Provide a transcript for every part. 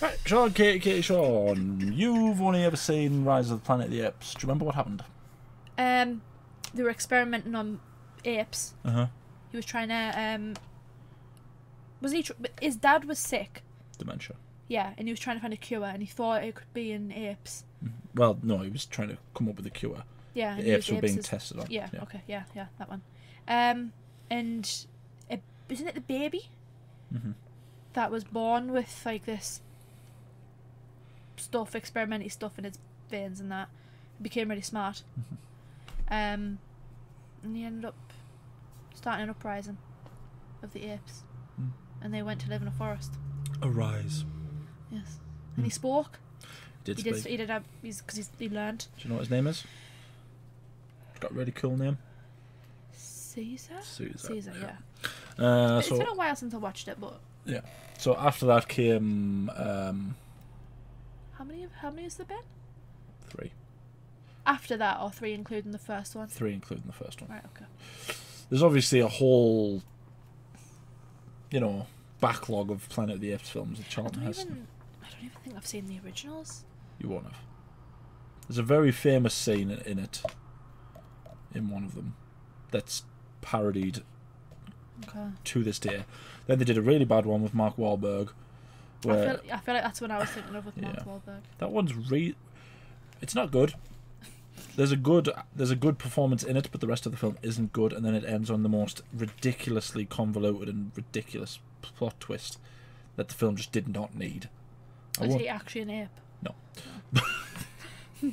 Right, Sean, Katie, Katie, Sean, you've only ever seen Rise of the Planet of the Apes. Do you remember what happened? Um, they were experimenting on apes. Uh huh. He was trying to um. Was he? His dad was sick. Dementia. Yeah, and he was trying to find a cure, and he thought it could be in apes. Well, no, he was trying to come up with a cure. Yeah, The apes were being as- tested on. Yeah, Yeah. Okay. Yeah. Yeah. That one. Um, and isn't it the baby Mhm. that was born with like this stuff, experimental stuff in its veins and that became really smart. Mm-hmm. Um, and he ended up starting an uprising of the apes, Mm. and they went to live in a forest. Arise. Yes, and he spoke. Did He speak. did. He did have. He's because he learned. Do you know what his name is? He's got a really cool name. Caesar. Caesar, Caesar. yeah. Yeah. Uh, it's so, been a while since I watched it, but yeah. So after that came um, how many? How many has there been? three. After that, or three, including the first one. Three, including the first one. Right. Okay. There's obviously a whole, you know, backlog of Planet of the Apes films that I Charlton don't even. I don't even think I've seen the originals. You won't have. There's a very famous scene in it, in one of them, that's parodied Okay. to this day. Then they did a really bad one with Mark Wahlberg, I feel. I feel like that's what I was thinking of with Mark Yeah. Wahlberg. that one's re. It's not good. There's a good there's a good performance in it, but the rest of the film isn't good, and then it ends on the most ridiculously convoluted and ridiculous plot twist that the film just did not need. I Is he actually an ape? no, no.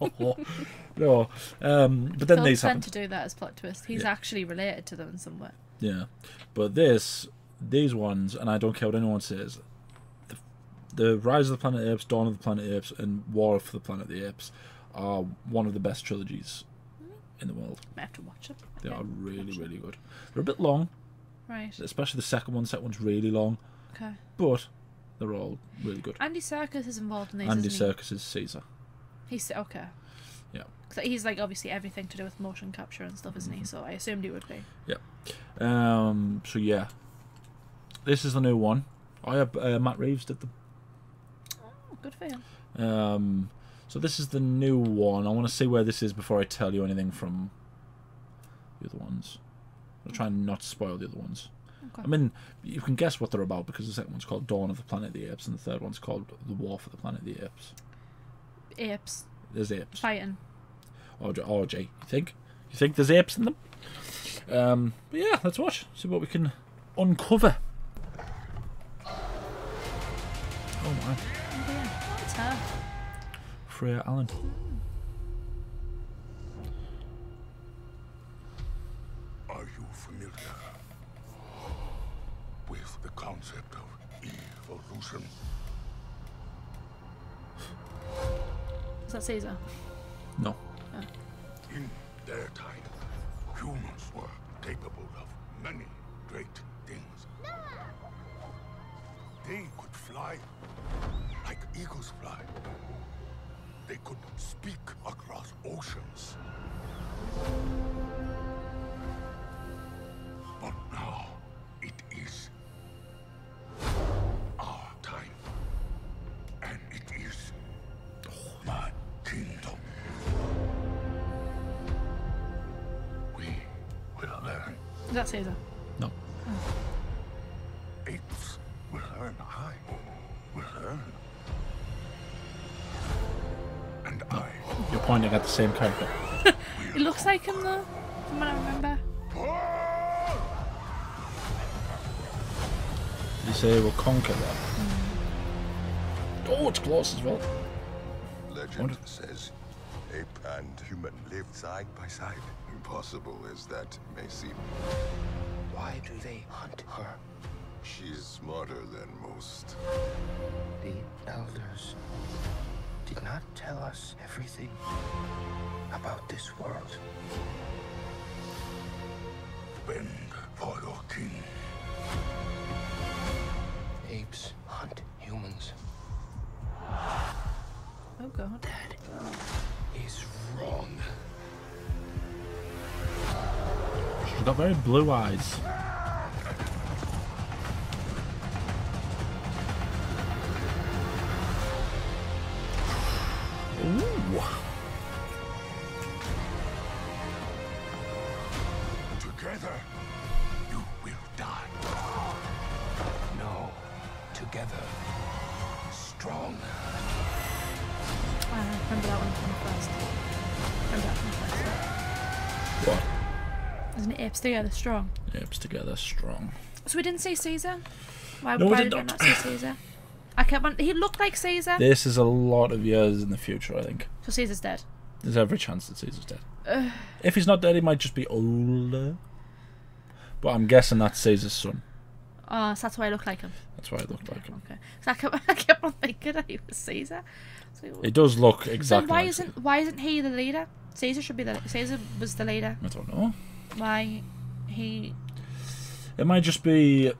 Um, but then Films these tend to do that as plot twist. He's Yeah. actually related to them in some way. Yeah, but this, these ones, and I don't care what anyone says, the, the Rise of the Planet of the Apes, Dawn of the Planet of the Apes, and War for the Planet of the Apes are one of the best trilogies in the world. I have to watch them. They are really, really good. They're a bit long, Right. especially the second one. The second one's really long, Okay. but they're all really good. Andy Serkis is involved in these. Andy Serkis is Caesar. He? He's okay. Yeah. he's like obviously everything to do with motion capture and stuff, Mm-hmm. isn't he? So I assumed he would be. Um, so yeah, this is the new one. I have uh, Matt Reeves did the Oh, good for him. Um, so this is the new one. I want to see where this is before I tell you anything from the other ones. I'll try and not spoil the other ones. Okay. I mean, you can guess what they're about because the second one's called Dawn of the Planet of the Apes, and the third one's called The War for the Planet of the Apes. Apes There's apes. fighting. Oh, J- oh, you think? You think there's apes in them? Um, but yeah, let's watch. See what we can uncover. Oh my, Oh. Freya Allan. That Caesar? No. Ah. In their time, humans were capable of many great things. They could fly like eagles fly. They could speak across oceans. Is that Caesar? No. Apes will learn. I will learn. And I You're pointing at the same character. It looks like him though, from what I remember. You say we'll conquer them. Mm. Oh, it's close as well. Legend Wonder- says ape and human live side by side. Impossible as that may seem. Why do they hunt her? She's smarter than most. The elders did not tell us everything about this world. Bend for your king. Apes hunt humans. Oh god. That is wrong. She's got very blue eyes. Ooh. Together. Remember that one from first. Remember that from first. What? Isn't it apes together strong? Apes together strong. So we didn't see Caesar. Why, No, we why did did we not. not see Caesar? I kept on. He looked like Caesar. This is a lot of years in the future, I think. So Caesar's dead. There's every chance that Caesar's dead. if he's not dead, he might just be older. But I'm guessing that's Caesar's son. Oh, so that's why I look like him. That's why I look like him. Okay. So I kept, I kept on thinking that he was Caesar. So, It does look exactly. so why like isn't why isn't he the leader? Caesar should be the Caesar was the leader. I don't know. Why he? It might just be.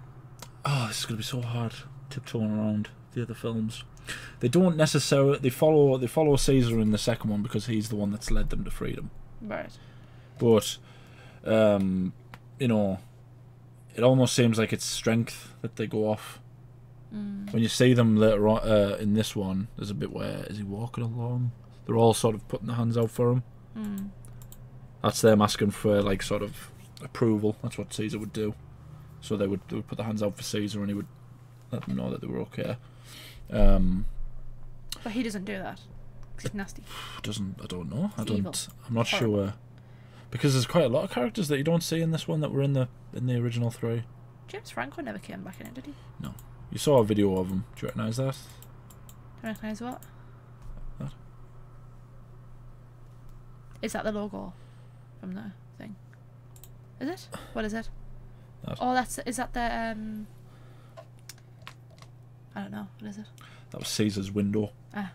Oh, this is going to be so hard tiptoeing around the other films. They don't necessarily. They follow. They follow Caesar in the second one because he's the one that's led them to freedom. Right. But, um, you know, it almost seems like it's strength that they go off. When you see them later on uh, in this one, there's a bit where is he walking along? They're all sort of putting their hands out for him. That's them asking for like sort of approval. That's what Caesar would do. So they would, they would put their hands out for Caesar, and he would let them know that they were okay. Um, But he doesn't do that. he's nasty. doesn't I don't know. I don't. evil. I'm not Horrible. sure because there's quite a lot of characters that you don't see in this one that were in the in the original three. James Franco never came back in it, did he? No, you saw a video of him. Do you recognise that? Do you recognise what? What? Is that the logo from the thing? Is it? What is it? That. Oh, that's is that the um. I don't know. What is it? That was Caesar's window. Ah,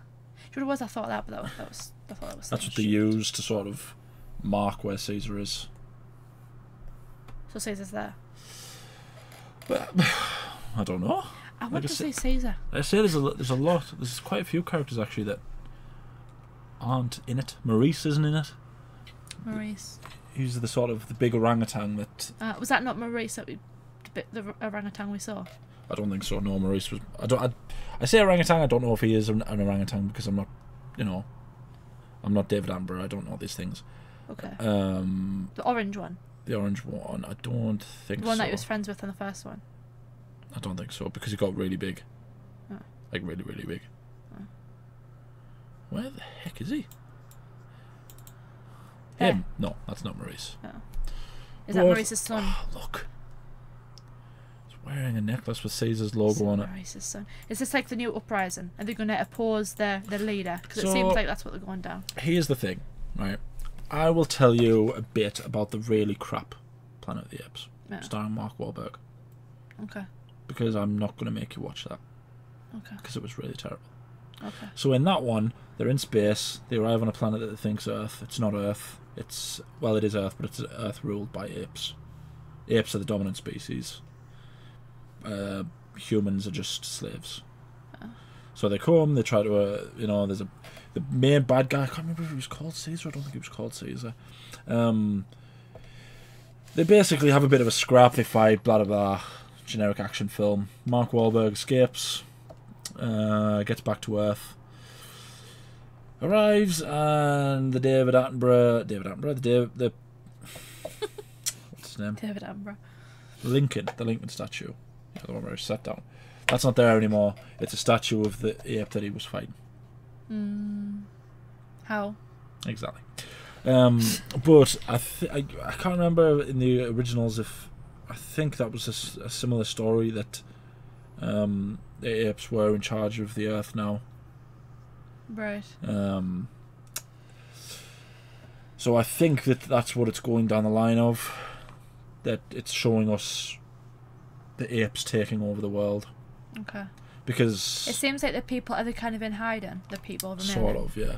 do you know what it was? I thought that, but that was that was I thought that was. That's what they stupid. use to sort of mark where Caesar is. So Caesar's there. But I don't know. I want to say Caesar. I say there's a there's a lot. There's quite a few characters actually that aren't in it. Maurice isn't in it. Maurice. He's the sort of the big orangutan that Uh, was that not Maurice that we, the, bit- the orangutan we saw? I don't think so. No, Maurice was. I don't. I, I say orangutan. I don't know if he is an, an orangutan because I'm not. You know, I'm not David Attenborough. I don't know these things. Okay. Um, the orange one. the orange one. I don't think The one so. that he was friends with in the first one. I don't think so because he got really big. Oh. Like really, really big. Oh. Where the heck is he? There. Him? No, that's not Maurice. Oh. Is that? Maurice's son? Oh, look. He's wearing a necklace with Caesar's logo on it. Maurice's son. Is this like the new uprising? Are they going to oppose their, their leader? Because it seems like that's what they're going down. Here's the thing, right? I will tell you a bit about the really crap Planet of the Apes, Yeah. starring Mark Wahlberg, Okay. because I'm not going to make you watch that Okay. because it was really terrible. Okay. So in that one, they're in space. They arrive on a planet that they think's Earth. It's not Earth. It's well, it is Earth, but it's Earth ruled by apes. Apes are the dominant species. Uh, humans are just slaves. So they come. They try to, uh, you know, there's a the main bad guy. I can't remember if he was called Caesar. I don't think he was called Caesar. Um, they basically have a bit of a scrap. They fight. Blah blah blah. Generic action film. Mark Wahlberg escapes uh, gets back to Earth, arrives, and the David Attenborough, David Attenborough, the David, the what's his name? David Attenborough. Lincoln, the Lincoln statue, the one where he sat down. That's not there anymore. It's a statue of the ape that he was fighting. How? Exactly. Um, but I, th- I I can't remember in the originals if I think that was a similar story that um, the apes were in charge of the Earth now. Right. Um, so I think that that's what it's going down the line of. That it's showing us the apes taking over the world Okay. Because It seems like the people are they kind of in hiding. The people remaining. sort of yeah.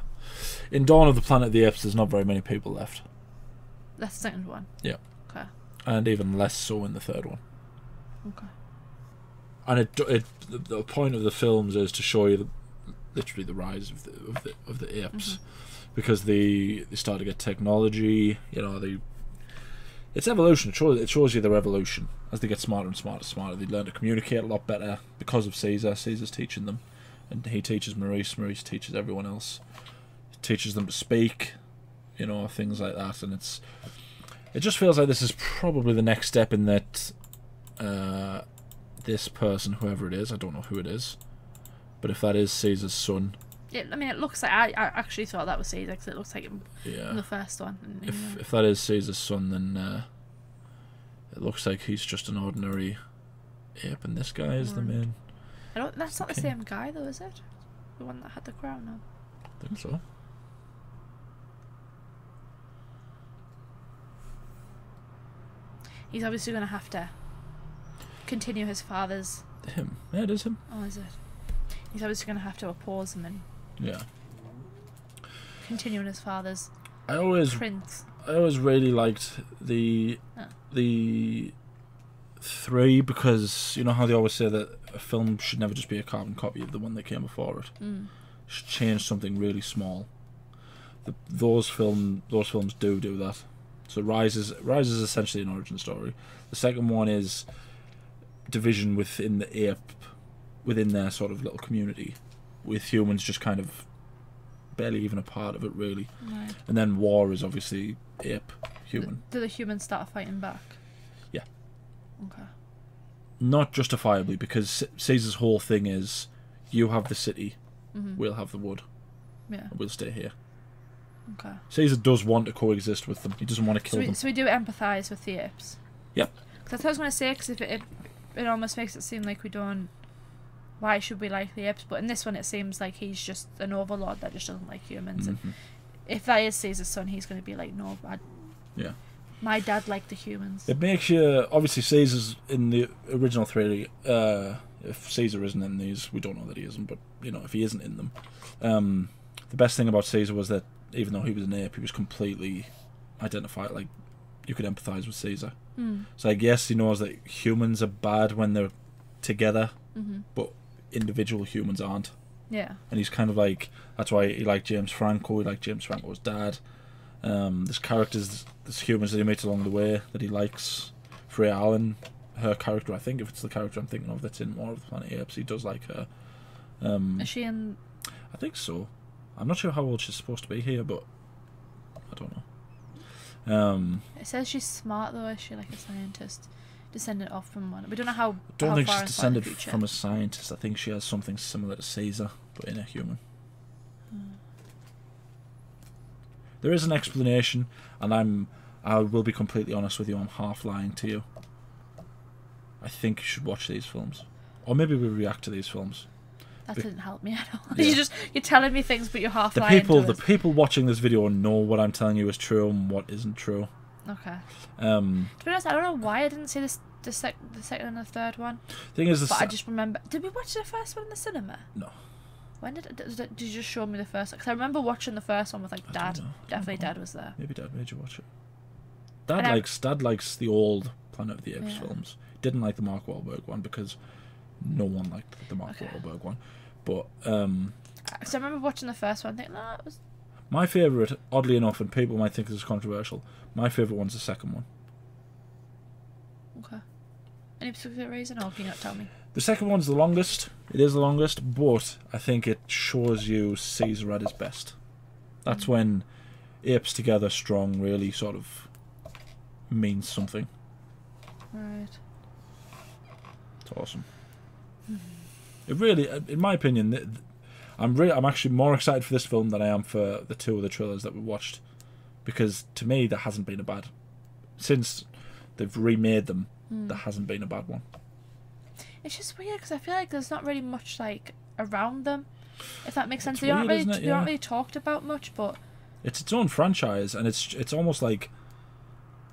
In Dawn of the Planet of the Apes, there's not very many people left, That's the second one. Yeah. Okay. and even less so in the third one. Okay. And it, it the, the point of the films is to show you the, literally the rise of the of the, of the apes, mm-hmm. because they they start to get technology. You know, they it's evolution. It shows it shows you their evolution as they get smarter and smarter, and smarter. They learn to communicate a lot better because of Caesar. Caesar's teaching them, and he teaches Maurice. Maurice teaches everyone else. teaches them to speak, you know, things like that, and it's it just feels like this is probably the next step in that uh, this person, whoever it is, I don't know who it is, but if that is Caesar's son, It, I mean, it looks like I, I actually thought that was Caesar because it looks like him yeah, in the first one. And, if if that is Caesar's son, then uh, it looks like he's just an ordinary ape, and this guy is the man. I don't. That's not the same guy though, is it? The one that had the crown on. I think so. He's obviously going to have to continue his father's. Him, yeah, it is him. Oh, is it? He's obviously going to have to oppose him and Yeah, Continuing his father's I always prince. I always really liked the Oh. the three because you know how they always say that a film should never just be a carbon copy of the one that came before it. Mm. Should change something really small. The, those film those films do do that. So Rise is Rise is essentially an origin story. The second one is division within the ape within their sort of little community, with humans just kind of barely even a part of it really. Right. And then war is obviously ape human. Do the humans start fighting back? Yeah. Okay. Not justifiably, because Caesar's whole thing is you have the city, hmm we'll have the wood, Yeah. we'll stay here. Okay. Caesar does want to coexist with them. He doesn't want to So kill we, them. so we do empathise with the apes. Yep. Because that's what I was going to say. Because if it, it, it almost makes it seem like we don't. Why should we like the apes? But in this one, it seems like he's just an overlord that just doesn't like humans. And Mhm. if that is Caesar's son, he's going to be like, no, I, Yeah. my dad liked the humans. It makes you obviously Caesar's in the original three. Uh, if Caesar isn't in these, we don't know that he isn't. But you know, if he isn't in them, um, the best thing about Caesar was that even though he was an ape, he was completely identified. Like you could empathize with Caesar. Hmm. So I guess he knows that humans are bad when they're together, hmm but individual humans aren't. Yeah. And he's kind of like that's why he liked James Franco. He liked James Franco's dad. Um, there's characters, there's humans that he meets along the way that he likes. Freya Allan, her character, I think, if it's the character I'm thinking of that's in War of the Planet Apes, he does like her. Um, Is she in? I think so. I'm not sure how old she's supposed to be here, but I don't know. Um, It says she's smart though. Is she like a scientist? Descended off from one. We don't know how. I don't how think far she's descended from a scientist. I think she has something similar to Caesar, but in a human. Hmm. There is an explanation, and I'm I will be completely honest with you. I'm half lying to you. I think you should watch these films, or maybe we react to these films. That the- didn't help me at all. Yeah. you just you're telling me things, but you're half The lying people, the people watching this video know what I'm telling you is true and what isn't true. Okay. Um, To be honest, I don't know why I didn't see this the, sec- the second and the third one, thing is, but I just remember. Did we watch the first one in the cinema? No. When did did, did you just show me the first? Because I remember watching the first one with like I dad. I Definitely, dad was there. Maybe Dad made you watch it. Dad And I- likes Dad likes the old Planet of the Apes Yeah. films. Didn't like the Mark Wahlberg one because no one liked the Mark Okay. Wahlberg one. But um, Because I remember watching the first one, thinking, no, it was my favourite, oddly enough, and people might think this is controversial, my favourite one's the second one. okay. Any particular reason, or can you not tell me? The second one's the longest. It is the longest, but I think it shows you Caesar at his best. That's Mm. when apes together strong really sort of means something. Right. It's awesome. It really, in my opinion, I'm really, I'm actually more excited for this film than I am for the two of the trailers that we watched, because to me there hasn't been a bad, since they've remade them, Hmm. there hasn't been a bad one. It's just weird because I feel like there's not really much like around them. If that makes sense, It's they aren't really isn't they aren't really talked about much, but It's its own franchise, and it's it's almost like,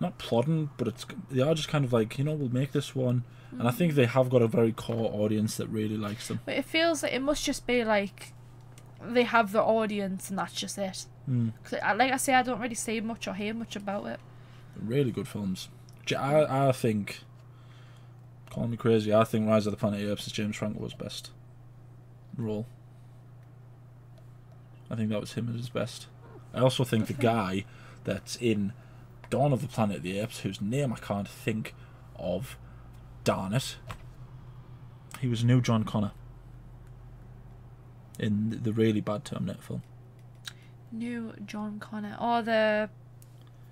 not plodding, but it's they are just kind of like you know we'll make this one, and I think they have got a very core audience that really likes them. but it feels like it must just be like they have their audience and that's just it. Mm. like I say, I don't really see much or hear much about it. really good films. I, I think, call me crazy, I think Rise of the Planet of the Apes is James Franco's best role. I think that was him at his best. I also think the guy that's in Dawn of the Planet of the Apes, whose name I can't think of, darn it, he was new John Connor in the really bad Terminator film. New John Connor. Or the.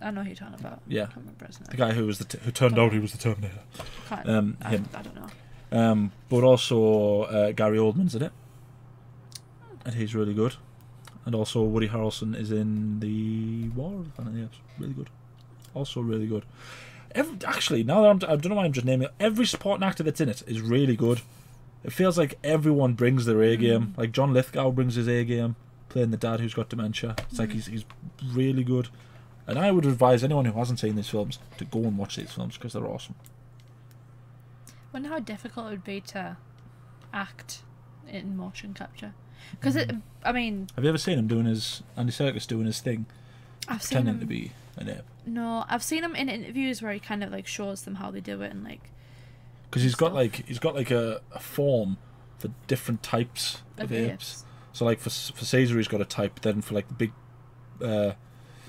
I know who you're talking about. Yeah. I can't remember. The guy who was the t- who turned out he was the Terminator. Can't- Um, I, him. I don't know. Um, but also uh, Gary Oldman's in it, and he's really good. And also Woody Harrelson is in the War of the Planet of the Apes. Really good. Also really good. Every, actually, now that I'm, I don't know why I'm just naming it. Every supporting actor that's in it is really good. It feels like everyone brings their A game. Mm. Like John Lithgow brings his A game, playing the dad who's got dementia. It's like mm. he's he's really good. And I would advise anyone who hasn't seen these films to go and watch these films because they're awesome. wonder how difficult it would be to act in motion capture. Because it, mm. I mean, Have you ever seen him doing his Andy Serkis doing his thing, I've seen pretending him. to be an ape? No, I've seen him in interviews where he kind of like shows them how they do it and like Because he's got Stuff. like he's got like a, a form for different types of, of apes. apes. So like for for Caesar, he's got a type. Then for like the big, uh,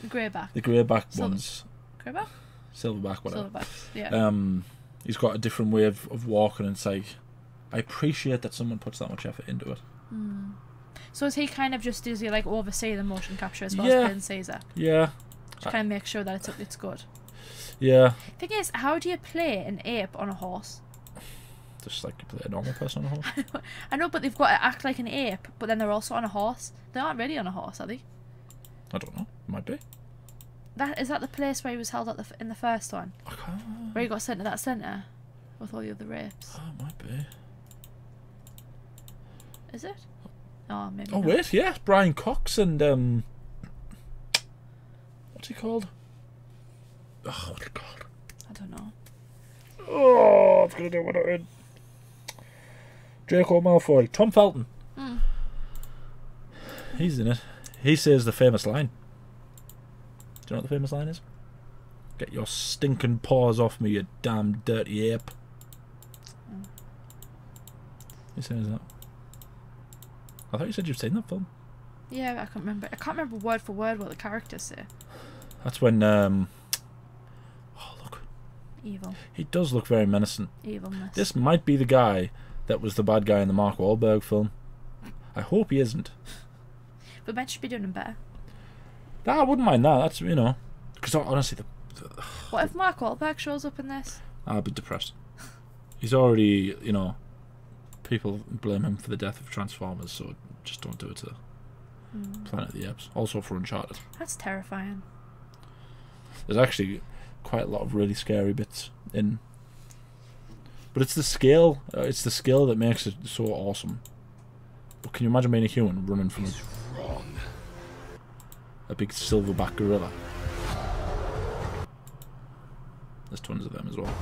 Greyback. the greyback Silver- ones, Greyback? silverback, whatever. Silverbacks. Yeah. Um, he's got a different way of, of walking, and it's like I appreciate that someone puts that much effort into it. so is he kind of just does he like oversee the motion capture as well Yeah. as Caesar? Yeah, To kind of make sure that it's it's good. yeah. Thing is, how do you play an ape on a horse? Just like you play a normal person on a horse. I know, but they've got to act like an ape, but then they're also on a horse. They aren't really on a horse, are they? I don't know. Might be. That is that the place where he was held at the in the first one, can't. where he got sent to that centre with all the other rapes. Oh, it might be. Is it? Oh, maybe. Oh not. wait, yeah, Brian Cox and um, what's he called? Oh, what's it called? I don't know. Oh, it's gonna do what I in. Draco Malfoy, Tom Felton. Hmm. He's in it. He says the famous line. Do you know what the famous line is? Get your stinking paws off me, you damn dirty ape. He says that. I thought you said you've seen that film. Yeah, I can't remember. I can't remember word for word what the characters say. That's when um. Oh look, Evil, he does look very menacing. evilness. This might be the guy that was the bad guy in the Mark Wahlberg film. I hope he isn't. But men should be doing them better. Nah, I wouldn't mind that. That's you know, because honestly, the, What if Mark Wahlberg shows up in this? I'd be depressed. He's already, you know, people blame him for the death of Transformers, so just don't do it to Planet of the Apes. Also for Uncharted, That's terrifying. There's actually quite a lot of really scary bits in. But it's the scale. Uh, it's the scale that makes it so awesome. But can you imagine being a human running from a, a big silverback gorilla? There's tons of them as well.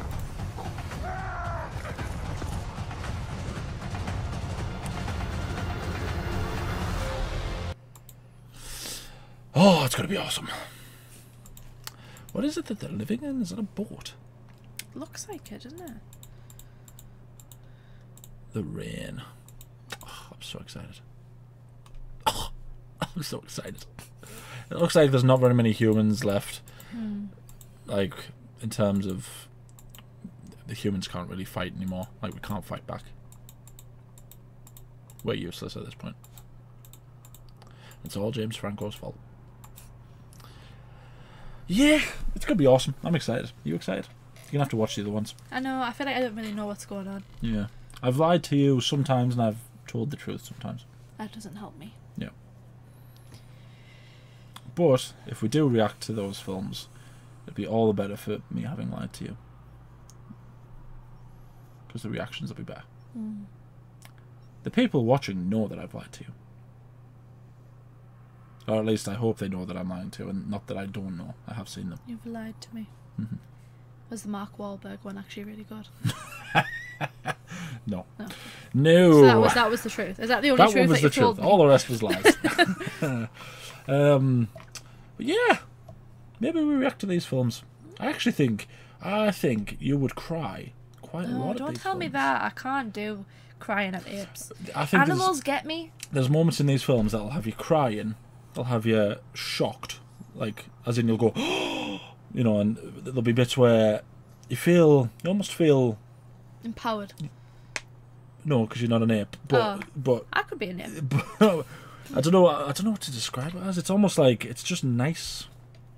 Oh, it's gonna be awesome. What is it that they're living in? Is it a boat? Looks like it, doesn't it? The rain. Oh, I'm so excited. Oh, I'm so excited. It looks like there's not very many humans left. Hmm. Like, in terms of the humans can't really fight anymore. Like, we can't fight back. We're useless at this point. It's all James Franco's fault. Yeah, it's gonna be awesome. I'm excited. Are you excited? You're gonna have to watch the other ones. I know. I feel like I don't really know what's going on. Yeah. I've lied to you sometimes and I've told the truth sometimes. That doesn't help me. Yeah. But if we do react to those films, it'd be all the better for me having lied to you. Because the reactions will be better. Mm. The people watching know that I've lied to you. Or at least I hope they know that I'm lying to, and not that I don't know. I have seen them. You've lied to me. Mhm. Was the Mark Wahlberg one actually really good? No. No. No. So that was that was the truth. Is that the only that truth one was that the truth. me? All the rest was lies. um, but yeah, maybe we react to these films. I actually think, I think you would cry quite a lot. don't these tell me that. I can't do crying at apes. I think Animals get me. there's moments in these films that'll have you crying, they'll have you shocked, like as in you'll go, you know, and there'll be bits where you feel, you almost feel Empowered. no, because you're not an ape, but Oh. but I could be an ape. but I don't know. I don't know what to describe it as. It's almost like it's just nice.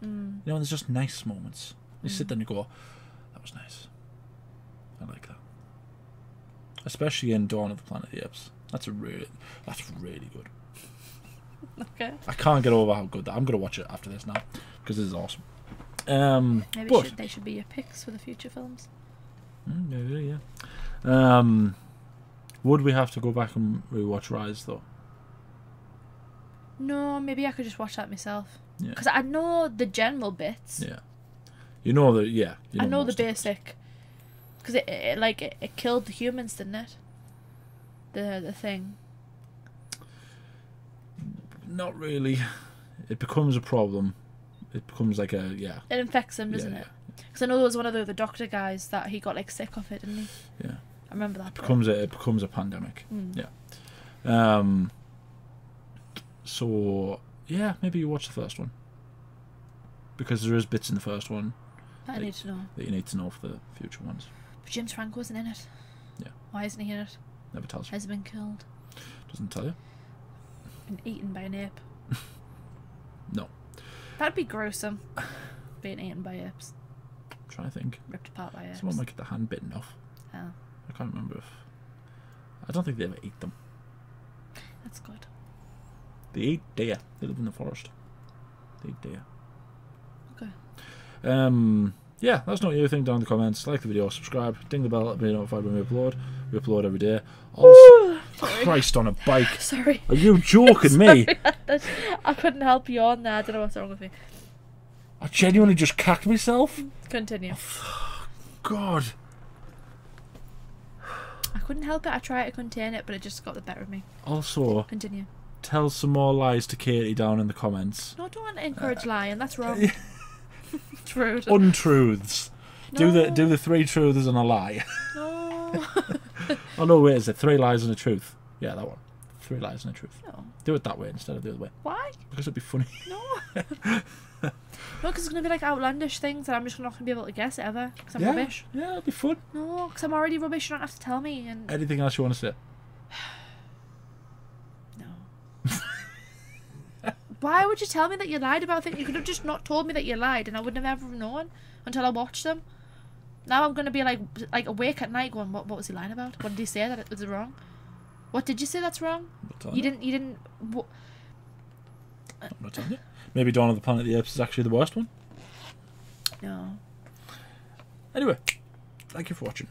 Mm. You know, there's just nice moments. You sit there and you go, "That was nice." I like that. Especially in Dawn of the Planet of the Apes. That's a really, that's really good. Okay. I can't get over how good that. I'm gonna watch it after this now because this is awesome. Um, Maybe but should, they should be your picks for the future films. Mm, yeah, yeah. Um, would we have to go back and rewatch Rise though? No, maybe I could just watch that myself. Yeah. Because I know the general bits. Yeah. You know the Yeah. You I know the most of it. basic. Because it, it like it, it killed the humans, didn't it? The the thing. Not really. It becomes a problem. It becomes like a yeah. It infects them, doesn't yeah, it? Because I know there was one of the, doctor guys that he got like sick of it, didn't he? Yeah. I remember that. It bit. becomes a it becomes a pandemic. Mm. Yeah. Um. So yeah, maybe you watch the first one. Because there is bits in the first one I need to know. that you need to know for the future ones. But James Franco isn't in it. Yeah. Why isn't he in it? Never tells you. Has he been killed? Doesn't tell you. Been eaten by an ape? No. That'd be gruesome. Being eaten by apes. I'm trying to think. Ripped apart by apes. Someone might get the hand bitten off. Oh, I can't remember if. I don't think they ever eat them. that's good. They eat deer. They live in the forest. They eat deer. Okay. Um. Yeah, that's not you think down in the comments. Like the video, subscribe, ding the bell to be notified when we upload. We upload every day. Also, Christ on a bike. Sorry. Are you joking me? I couldn't help you on there. I don't know what's wrong with me. I genuinely just cacked myself. Mm, continue. Oh, God. I couldn't help it. I tried to contain it, but it just got the better of me. Also, Continue. tell some more lies to Katie down in the comments. No, don't encourage uh, lying. That's wrong. it's rude. Untruths. Do the do the three truths and a lie. No. oh no, wait, is it three lies and a truth? Yeah, that one. Three lies and a truth. no. Do it that way instead of the other way Why? because it'd be funny. No. no, because it's gonna be like outlandish things, and I'm just not gonna be able to guess it ever. Because I'm yeah, rubbish. yeah, it'd be fun. No, because I'm already rubbish. You don't have to tell me. And Anything else you want to say? no. Why would you tell me that you lied about things? You could have just not told me that you lied, and I wouldn't have ever known until I watched them. Now I'm gonna be like like awake at night, going, "What? What was he lying about? What did he say that it was wrong? What did you say that's wrong? You didn't. You didn't. Wh- I'm not telling you. Maybe Dawn of the Planet of the Apes is actually the worst one. no. Anyway, thank you for watching.